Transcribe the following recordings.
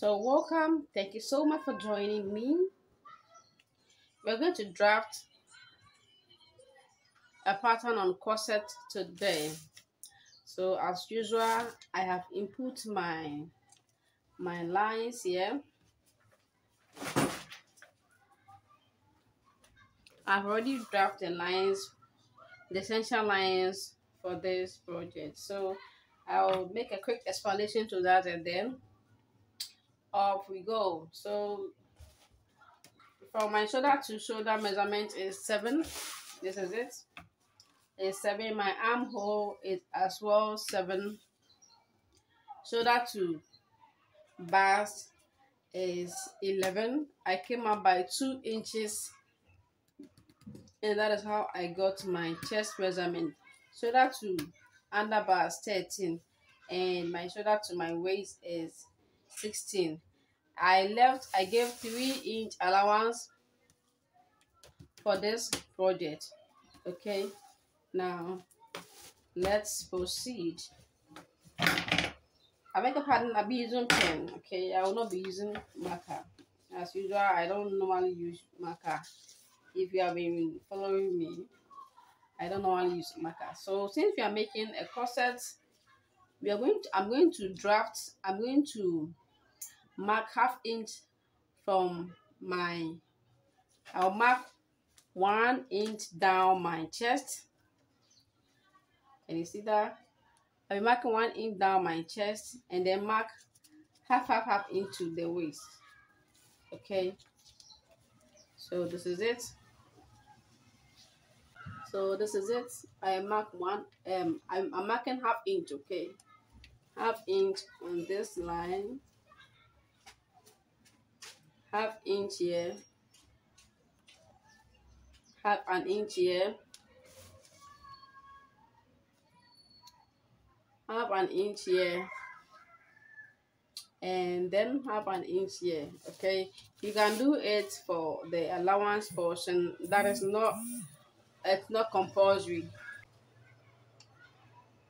So welcome. Thank you so much for joining me. We're going to draft a pattern on corset today. So as usual, I have input my my lines here. I've already drafted lines, the essential lines for this project. So I'll make a quick explanation to that and then off we go. So from my shoulder to shoulder measurement is seven. This is it. Is seven. My armhole is as well seven. Shoulder to bust is 11 i came up by two inches and that is how i got my chest measurement shoulder to underbar is 13 and my shoulder to my waist is 16 i left i gave three inch allowance for this project okay now let's proceed I beg your pardon, I'll be using pen, okay? I will not be using marker. As usual, I don't normally use marker. If you have been following me, I don't normally use marker. So since we are making a corset, we are going to, I'm going to draft, I'm going to mark half inch from my, I'll mark one inch down my chest. Can you see that? I'll marking one inch down my chest and then mark half half half into the waist. Okay. So this is it. So this is it. I mark one um I'm, I'm marking half inch, okay. Half inch on this line. Half inch here. Half an inch here half an inch here and then half an inch here okay. You can do it for the allowance portion. That is not it's not compulsory.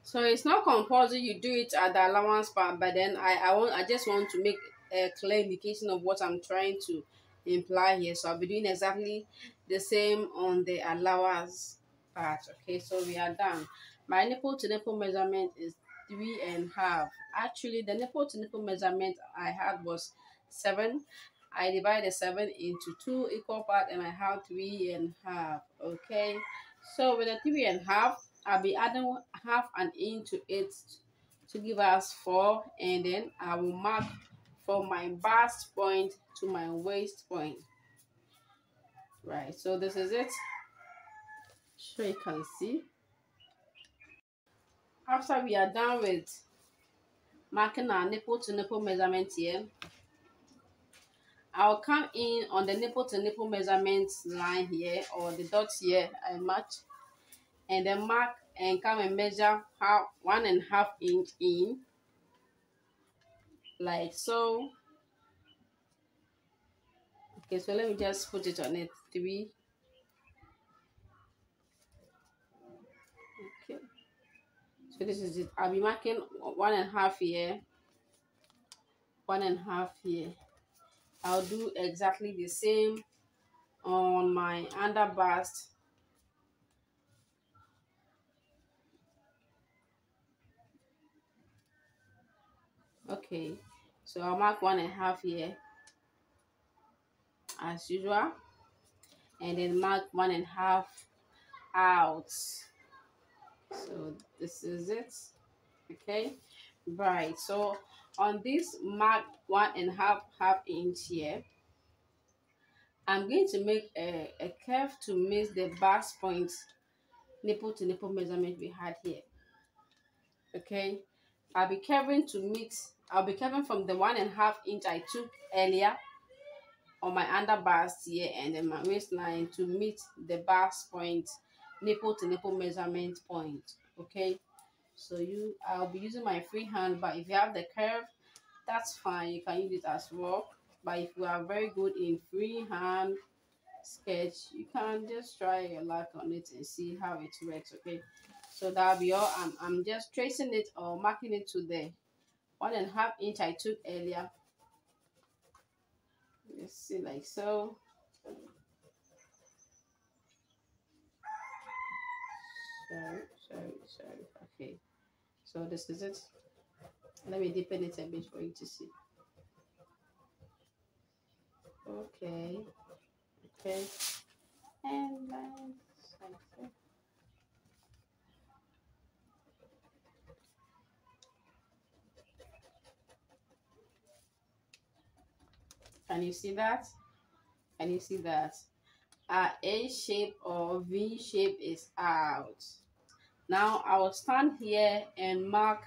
So it's not compulsory you do it at the allowance part but then i i want i just want to make a clear indication of what i'm trying to imply here so i'll be doing exactly the same on the allowance part okay so we are done my nipple to nipple measurement is three and a half. Actually, the nipple to nipple measurement I had was seven. I divided seven into two equal parts and I have three and a half. Okay, so with the three and a half, I'll be adding half an inch to it to give us four, and then I will mark from my bust point to my waist point. Right, so this is it. So you can see after we are done with marking our nipple to nipple measurement here I'll come in on the nipple to nipple measurement line here or the dots here I match and then mark and come and measure how one and a half inch in like so okay so let me just put it on it. Three okay. So this is it. I'll be marking one and a half here one and a half here i'll do exactly the same on my under bust okay so i'll mark one and a half here as usual. And then mark one and a half out. So this is it. Okay. Right. So on this mark one and a half half inch here i'm going to make a, a curve to miss the bust point nipple to nipple measurement we had here. Okay i'll be curving to meet i'll be curving from the one and a half inch i took earlier on my under bust here and then my waistline to meet the bust point nipple to nipple measurement point okay? So you i'll be using my free hand but if you have the curve that's fine. You can use it as well. But if you are very good in free hand sketch you can just try your luck on it and see how it works okay so that'll be all. I'm, I'm just tracing it or marking it to the one and a half inch i took earlier. Let's see like so. Sorry sorry sorry. Okay. So this is it. Let me deepen it a bit for you to see. Okay. Okay. And then like so Can you see that? Can you see that? Our A shape or V shape is out. Now I will stand here and mark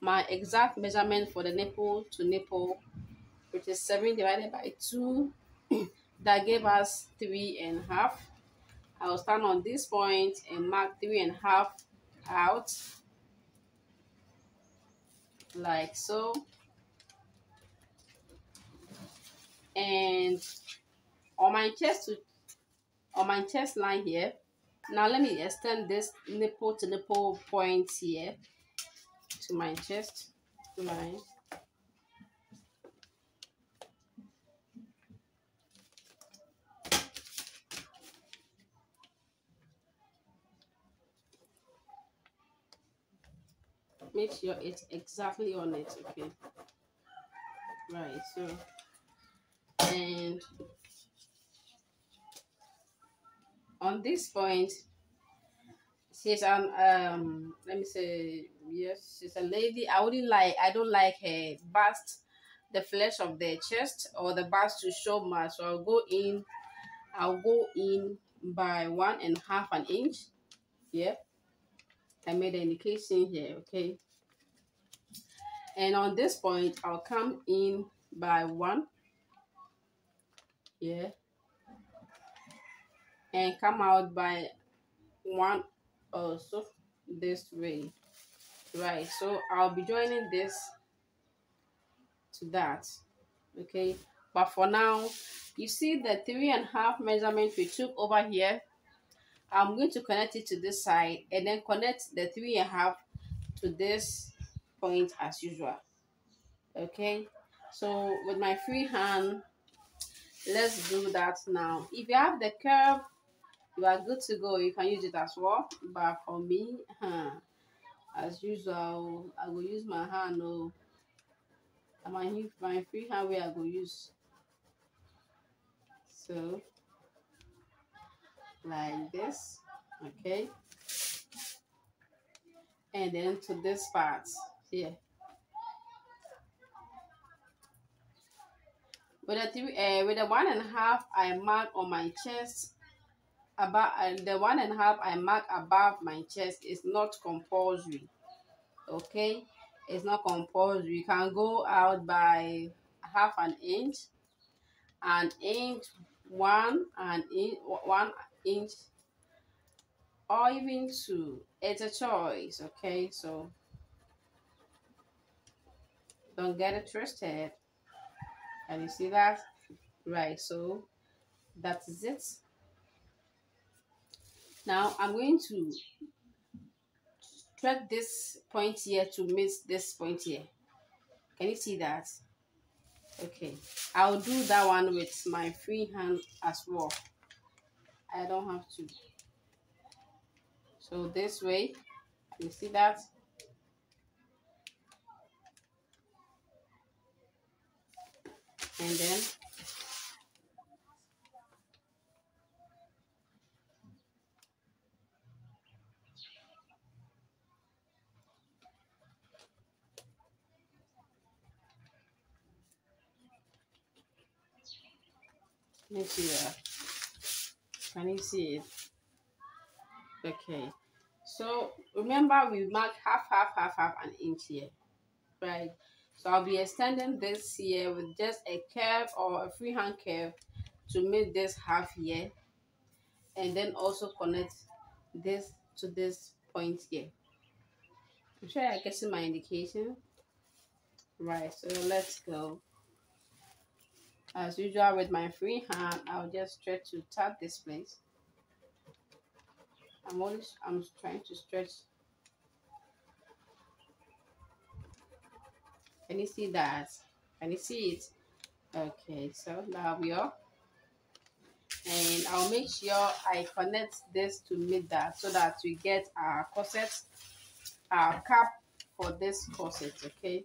my exact measurement for the nipple to nipple, which is 7 divided by 2. that gave us 3 and a half. I will stand on this point and mark 3 and a half out, like so. And on my chest to on my chest line here. Now let me extend this nipple to nipple point here to my chest line make sure it's exactly on it okay? Right so and on this point she's an um let me say yes she's a lady. I wouldn't like i don't like her bust the flesh of the chest or the bust to show much so i'll go in i'll go in by one and a half an inch. Yeah. I made an indication here okay? And on this point i'll come in by one yeah. And come out by one also this way. Right so i'll be joining this to that. Okay but for now you see the three and a half measurement we took over here? I'm going to connect it to this side and then connect the three and a half to this point as usual. Okay so with my free hand let's do that now. If you have the curve you are good to go. You can use it as well. But for me huh, as usual i will use my hand oh. my my free hand way i go use. So like this okay. And then to this part here With the three, uh, with the one and a half, I mark on my chest. About uh, the one and a half I mark above my chest is not compulsory. Okay, it's not compulsory. You can go out by half an inch, an inch, one and in one inch, or even two. It's a choice. Okay, so don't get it twisted. Can you see that? Right, so that is it. Now I'm going to thread this point here to meet this point here. Can you see that? Okay, I'll do that one with my free hand as well. I don't have to. So this way, you see that? And then see that. Can you see it? Okay. So remember we mark half, half, half, half an inch here, right? So I'll be extending this here with just a curve or a freehand curve to make this half here and then also connect this to this point here. I'm sure I get my indication. Right, so let's go. As usual with my free hand, I'll just try to tap this place. I'm always I'm trying to stretch Can you see that? Can you see it? okay so that'll be all and I'll make sure I connect this to meet that so that we get our corset our cap for this corset okay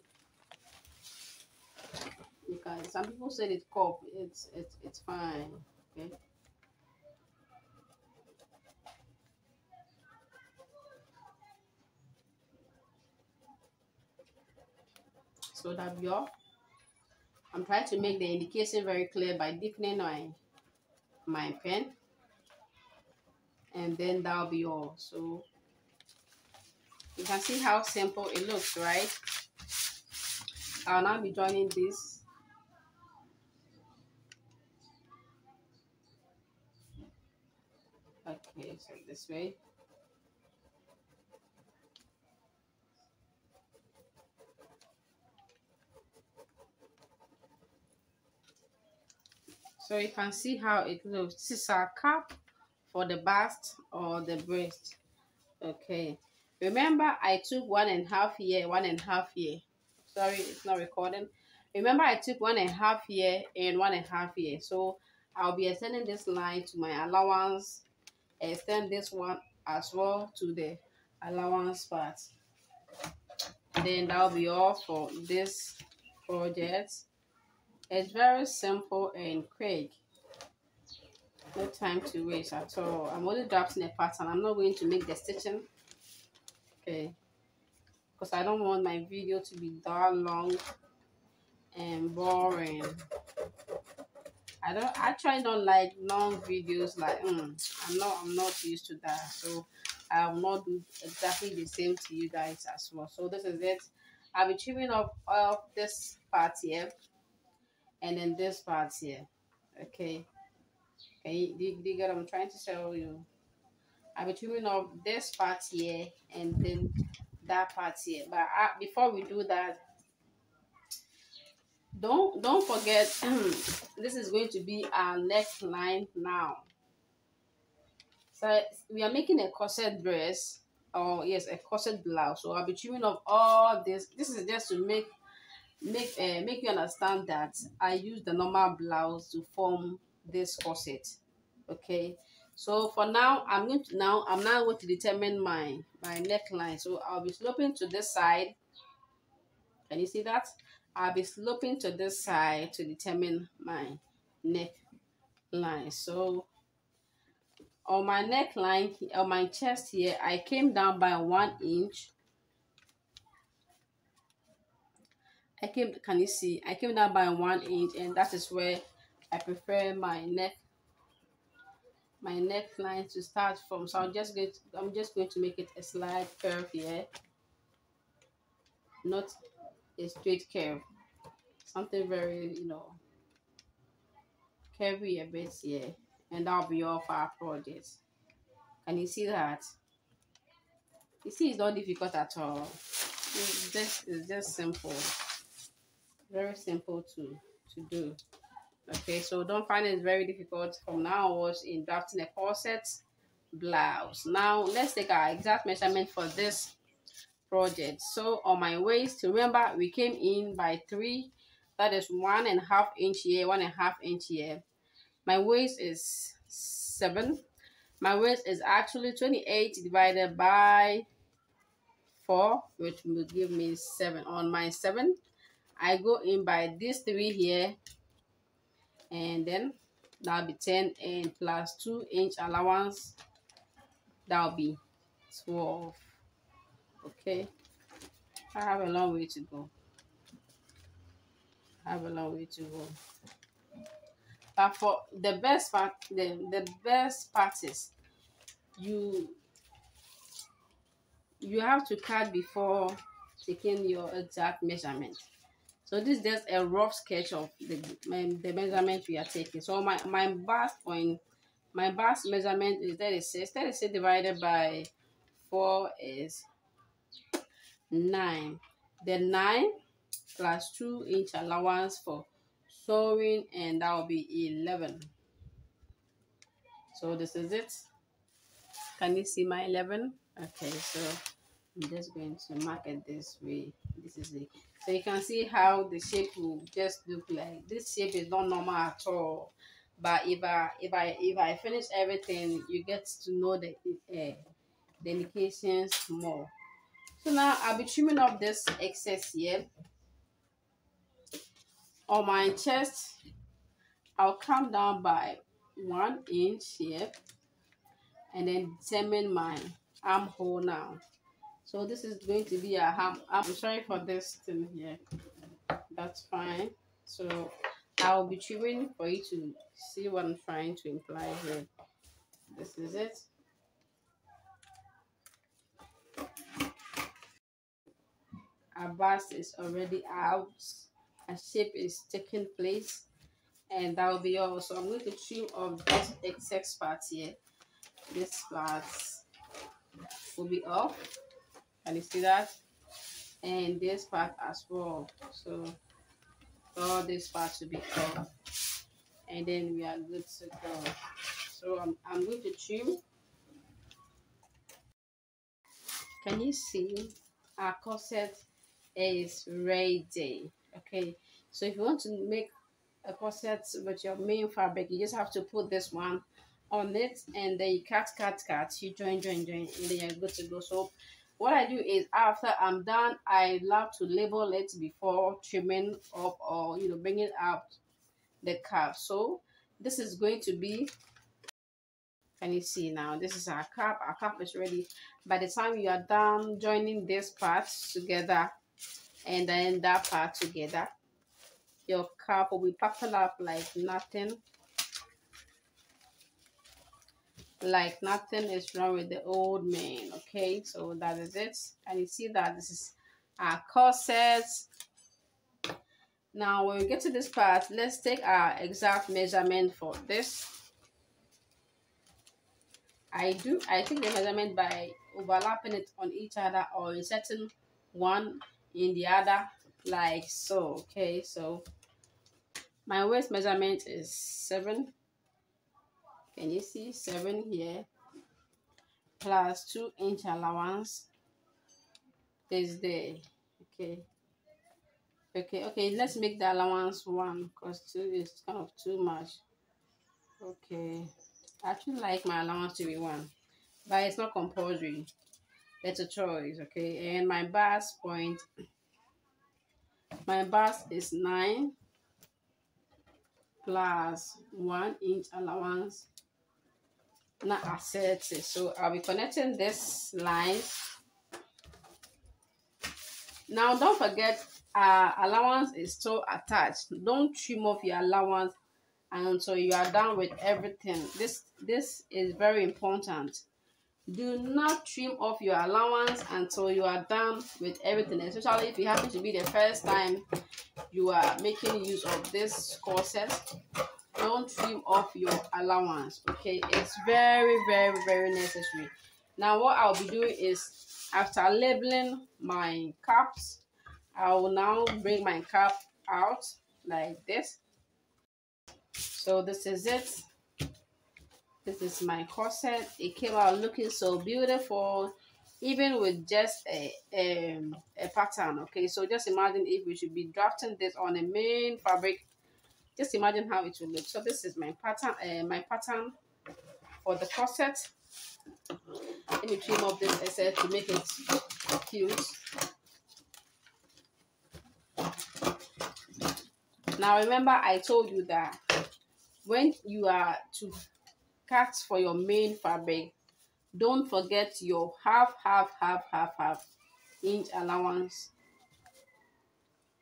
because some people said it cup it's it's it's fine okay so that all i'm trying to make the indication very clear by deepening my my pen. And then that'll be all. So you can see how simple it looks right? I'll now be joining this. Okay so this way so you can see how it looks. This is our cap for the bust or the breast. Okay. Remember i took one and a half year one and a half year. Sorry it's not recording. Remember i took one and half year and one and half year. So i'll be extending this line to my allowance. Extend this one as well to the allowance part. Then that'll be all for this project it's very simple and quick. No time to waste at all. I'm only drafting a pattern. I'm not going to make the stitching. Okay. Because i don't want my video to be that long and boring. I don't actually don't like long videos like mm, I'm not I'm not used to that. So I will not do exactly the same to you guys as well. So this is it. I'll be trimming up of this part here and then this part here okay? Okay do, do you get what I'm trying to show you. Be trimming off this part here and then that part here. But I, before we do that don't don't forget this is going to be our neckline now. So we are making a corset dress or yes a corset blouse. So i'll be trimming off all this. This is just to make make uh, make you understand that i use the normal blouse to form this corset okay so for now i'm going to now i'm now going to determine my my neckline so i'll be sloping to this side can you see that I'll be sloping to this side to determine my neck line. So on my neckline, on my chest here, I came down by one inch. I came, can you see? I came down by one inch and that is where I prefer my neck my neckline to start from. So I'm just going to, I'm just going to make it a slight curve here. Not a straight curve something very you know curvy a bit here and that'll be all for our project can you see that you see it's not difficult at all it's just it's just simple very simple to to do. Okay so don't find it very difficult from now onwards in drafting a corset blouse. Now let's take our exact measurement for this project. So on my waist remember we came in by three. That is one and a half inch here one and a half inch here. My waist is seven. My waist is actually 28 divided by 4 which will give me 7 on my 7 I go in by these 3 here and then that'll be 10 and plus 2 inch allowance. That'll be 12 okay. I have a long way to go. I have a long way to go. But for the best part the, the best part is you you have to cut before taking your exact measurement so this is just a rough sketch of the, the measurement we are taking. So my my bust point my bust measurement is 36 36 divided by 4 is 9 the 9 plus 2 inch allowance for sewing and that will be 11 so this is it. Can you see my 11 okay so i'm just going to mark it this way this is it. So you can see how the shape will just look like. This shape is not normal at all. But if i if i if i finish everything you get to know the uh, the indications more. So now i'll be trimming off this excess here. On my chest i'll come down by one inch here and then determine my armhole now so this is going to be a ham i'm sorry for this thing here. That's fine. So i'll be trimming for you to see what i'm trying to imply here. This is it. Our bust is already out. A shape is taking place. And that will be all. So i'm going to trim off this excess part here. This part will be off can you see that and this part as well. So all this part will be off and then we are good to go. So i'm, I'm going to trim. Can you see? Our corset is ready. Okay. So if you want to make a corset with your main fabric you just have to put this one on it and then you cut cut cut. You join join join and then you're good to go. So what I do is after I'm done, I love to label it before trimming up or, you know, bringing out the cap. So this is going to be, can you see now, this is our cap. Our cap is ready. By the time you are done joining this part together and then that part together, your cap will be popping up like nothing like nothing is wrong with the old man okay? So that is it. And you see that this is our corset. Now when we get to this part let's take our exact measurement for this. I do i take the measurement by overlapping it on each other or inserting one in the other like so okay? So my waist measurement is seven can you see 7 here? Plus 2 inch allowance is there. Okay. Okay okay let's make the allowance 1 because 2 is kind of too much. Okay. I actually like my allowance to be 1 but it's not compulsory. It's a choice okay? And my bust point my bust is 9 plus 1 inch allowance not accept so i'll be connecting this line. Now don't forget uh allowance is still attached. Don't trim off your allowance until you are done with everything. This this is very important. Do not trim off your allowance until you are done with everything especially if it happens to be the first time you are making use of this corset don't trim off your allowance okay? It's very very very necessary. Now what i'll be doing is after labeling my caps i will now bring my cap out like this. So this is it. This is my corset. It came out looking so beautiful even with just a, a, a pattern okay? So just imagine if we should be drafting this on a main fabric just imagine how it will look. So this is my pattern uh, my pattern for the corset. Let me trim up this excess to make it cute. Now remember i told you that when you are to cut for your main fabric don't forget your half half half half half inch allowance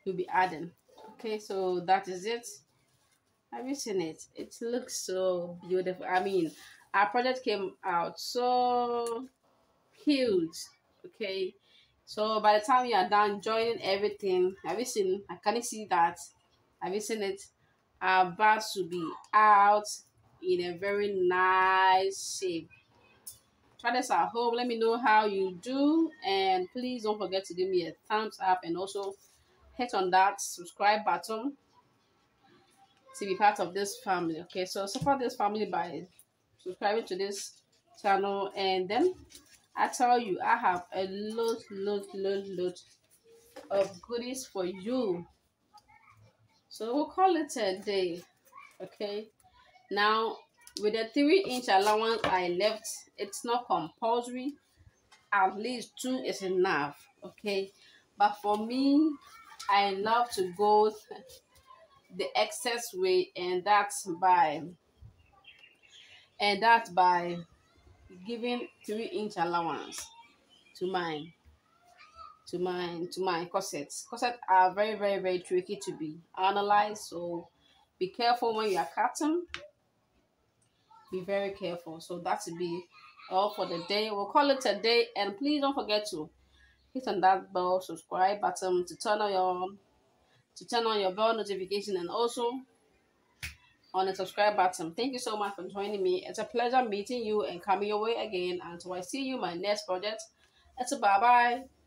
you'll be adding. Okay so that is it have you seen it? It looks so beautiful. I mean, our project came out so cute. Okay. So by the time you are done joining everything, have you seen? I can you see that? Have you seen it? Our bus will be out in a very nice shape. Try this at home. Let me know how you do. And please don't forget to give me a thumbs up and also hit on that subscribe button to be part of this family okay so support this family by subscribing to this channel and then i tell you i have a lot lot lot lot of goodies for you. So we'll call it a day. Okay. Now with the three inch allowance I left, it's not compulsory. At least two is enough. Okay. But for me, I love to go the excess way, and that's by and that's by giving three inch allowance to mine to my to my corsets. Corsets are very very very tricky to be analyzed, so be careful when you are cutting. Be very careful. So that's be all for the day. We'll call it a day, and please don't forget to hit on that bell subscribe button to turn on your to turn on your bell notification and also on the subscribe button. Thank you so much for joining me. It's a pleasure meeting you and coming your way again. Until I see you my next project. It's a bye bye.